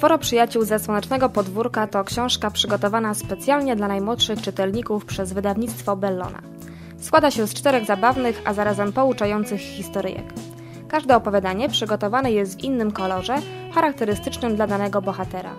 Czworo przyjaciół ze Słonecznego Podwórka to książka przygotowana specjalnie dla najmłodszych czytelników przez wydawnictwo Bellona. Składa się z czterech zabawnych, a zarazem pouczających historyjek. Każde opowiadanie przygotowane jest w innym kolorze, charakterystycznym dla danego bohatera.